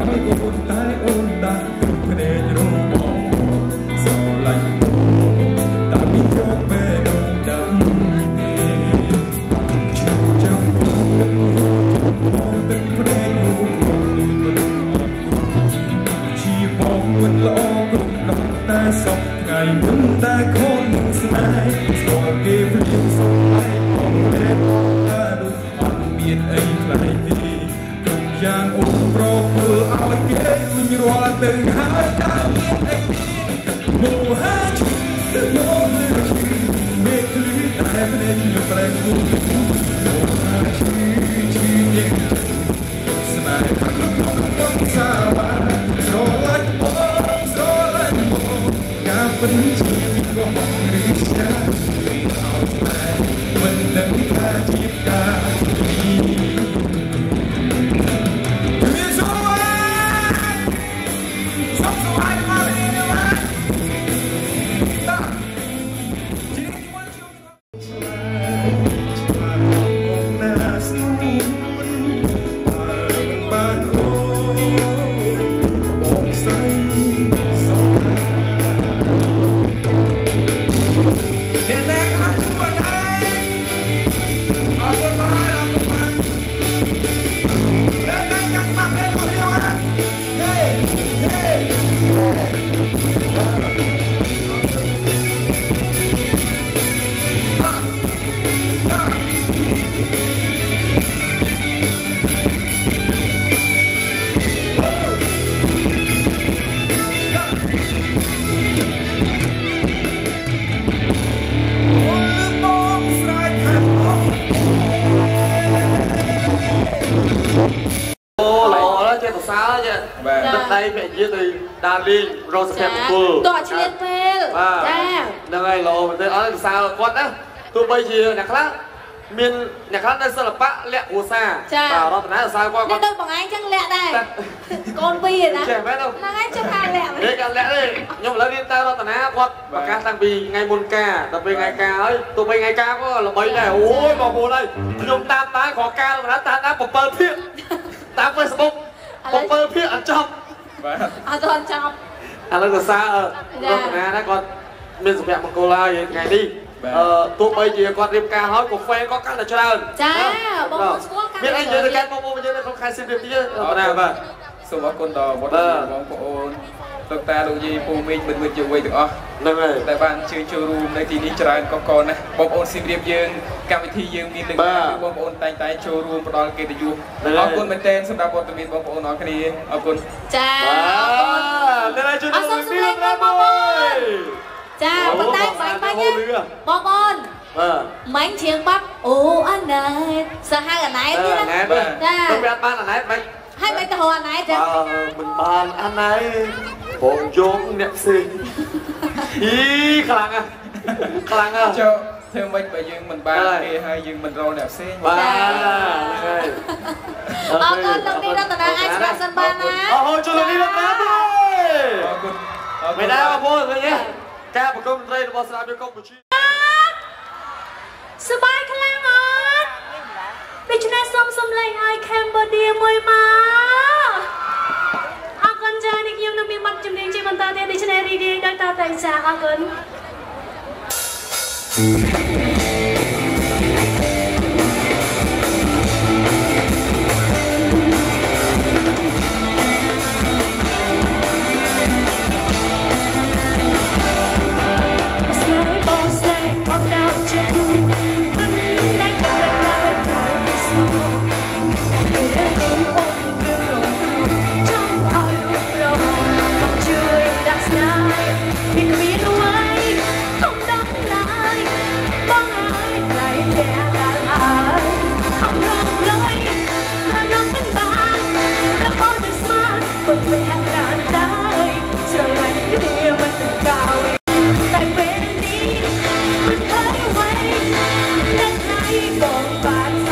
មានជោគពេលដល់ដឹងទេឈឺចាំបងទឹកភ្នែកអូនជាបងមិនល្អគ្រប់ដល់តែសពថ្ងៃមិនតែខំស្នេហ៍ស្គាល់គេភ្លាមសុខហើយបងតែតែដូចអត់មានអីខ្លាំងទេគ្រប់ យ៉ាងអូនប្រព្រឹត្តឲ្យគេវិញរាល់ទៅហើយតើមានអីមកហាជិះមកលើមេឃលឺតែភ្នែកយកប្រែគូមកហាជិះជិះ ពាក់ជាទៅដើរលេងរកសុភមង្គលតោះឆ្លៀតពេលបាទចាហ្នឹងហើយល្អមែនទេអត់សរសើរគាត់ណាទោះបីជាអ្នកខ្លះ មានអ្នកខ្លះនៅសិល្បៈលក្ខគ្រួសារបាទរតនាសរសើរគាត់គាត់នេះដូចបងឯងចឹងលាក់ដែរកូនពីរឯណាចេះមែនទេហ្នឹងឯងចឹងថាលាក់នេះកាលាក់ទេខ្ញុំឥឡូវរៀនតែរតនាគាត់ប្រកាសតាំងពីថ្ងៃមុនការដល់ពេលថ្ងៃការហើយទោះបីថ្ងៃការក៏ល្បីដែរអូយបងប្អូនហើយខ្ញុំតាមតាខការរតនាតាមតាម7ភាគតាម Facebook 7ភាគអត់ចប់បាទអត់ទាន់ចប់ឥឡូវក៏សារចារតនាណាគាត់មានសុភមង្គលហើយថ្ងៃនេះបាទ អឺទោះបីជាគាត់រៀបការហើយក៏ fan គាត់កាន់តែច្រើនចាបងប្អូនបាទស្គាល់កាន់តែមានអីនិយាយទៅច្រើនកាន់បងប្អូនយើងនៅក្នុងខែសៀមរាបទៀតរតនាបាទសូមអរគុណដល់វត្តបាទបងប្អូនលោកតាលោកយាយពូមីងមិនមិនជាវ័យទាំងអស់ហ្នឹងហើយដែលបានជើញចូលរួមនៅទីនេះច្រើនកកកណាស់បងប្អូនសៀមរាបយើងកម្មវិធីយើងមាននឹងបាទបងប្អូនតែងតែចូលរួមផ្ដល់កិត្តិយសហ្នឹងអហើយរគុណមែនទែនសម្រាប់វត្តមានបងប្អូនអរគ្នាអរគុណចាបាអរគុណទតែជួយអរសូមសម្លេងបងប្អូន ចាប៉ុន្តែបាញ់បាញ់ណាបងប្អូនបាទមាញ់ជាងបាត់អូអាណែតសាហៅអាណែតអឺទៀតអាណែណាតបាទចាទៅវាអត់បានអាណែតមិនហើយមិនទៅរកអាណែតចាបើមិនបានអាណែតបងយកអ្នកផ្សេងអីខ្លាំងណាស់ខ្លាំងណាស់ចុះធ្វើម៉េចបើយើងមិនបានហើយគេហើយយើងមិនរកអ្នកផ្សេងបាទហ្នឹងហើយអរគុណលោកនេះរតនាអាចស្វាគមន៍សិនបានណាអរគុណជួយលោកនេះរតនាទេអរគុណអរគុណមិនដែរបងប្អូនឃើញទេ ការប្រគំតន្ត្រីរបស់ស្រាបៀកកម្ពុជាសបាយខ្លាំងអត់ដូច្នេះសូមសំឡេងឲ្យ Cambodia មួយមកអរគុណចានេះខ្ញុំនៅមានបទចម្រៀងជាបន្តទៀតដូច្នេះរីករាយដោយតតែចាអរគុណ Mm-hmm. five.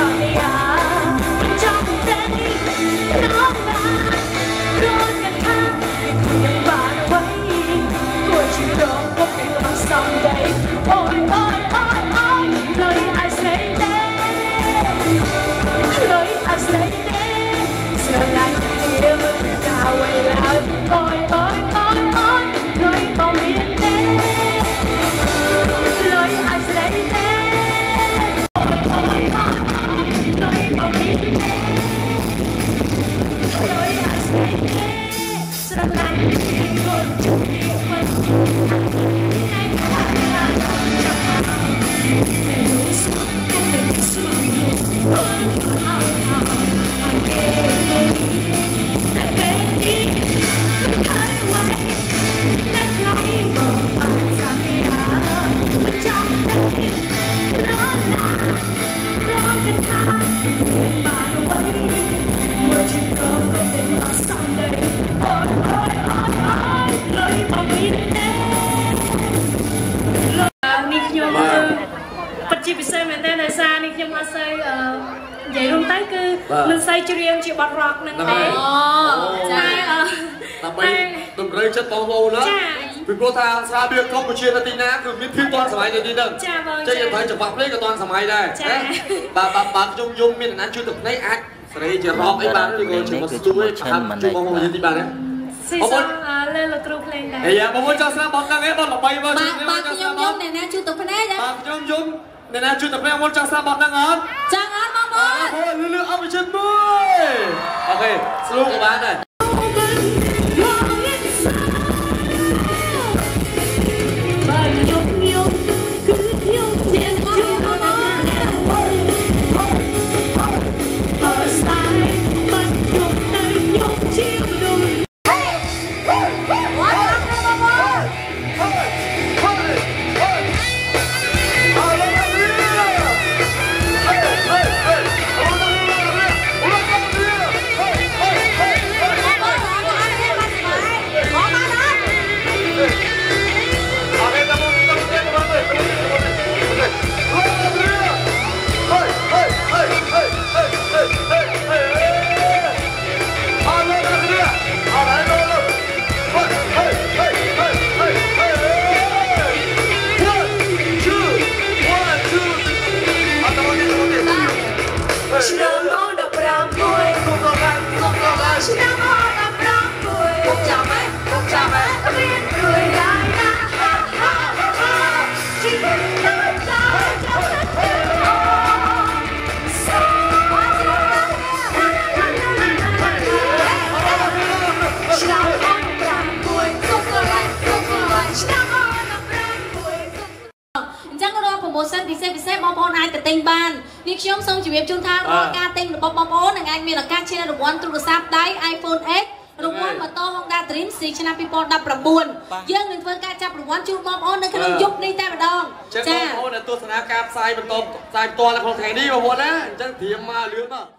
សារនេះខ្ញុំអត់សូវអឺនិយាយរួមទៅគឺមិនសូវច្រៀងជាបទ rock ហ្នឹងទេចាអឺដើម្បីតម្រូវចិត្តបងប្អូនណាចាពីព្រោះថាស្រាបៀរកម្ពុជានៅទីណាគឺមានភាពទាន់សម័យនៅទីហ្នឹងចាបងចេះចាទៅចង្វាក់ភ្លេងក៏ទាន់សម័យដែរចាណាបាទបាទបាទខ្ញុំយំមានអ្នកណាជួយទឹកភ្នែកអាចសេរីជារ៉បអីបានឬក៏ជួយមកស្ទួយឆាប់ជួយបងប្អូនទីបានណាស៊ីសអឺលើលោកគ្រូភ្លេងដែរអីយ៉ាបងប្អូនចង់ស្ដាប់បងហ្នឹងឯងបងល្បីមកបាជួយក់គ្នាបាក់ចង់ស្ខ្ញុំដាប់យំអ្នកណាជួយទឹកភ្នែកបាទខ្ញុំយំ អ្នកណាជួយទឹកភ្នែកបងចង់ស្ដាប់បងហ្នឹងអត់ចាំអត់បងប្អូអូនលឺលឺអបជិតមួយអូខេស្លូក៏បានដែរ អាចមានឱកាសឈ្នះរង្វាន់ទូរស័ព្ទដៃ iPhone X រង្វាន់ម៉ូតូ Honda Dream C ឆ្នាំ2019យើងនឹងធ្វើការចាប់រង្វាន់ជូនបងប្អូននៅក្នុងយប់នេះតែម្ដងចឹងបងប្អូនដែលទស្សនាការផ្សាយបន្តផ្សាយផ្ទាល់នៅក្នុងថ្ងៃនេះបងប្អូនណាអញ្ចឹងត្រៀមមកលឿនមក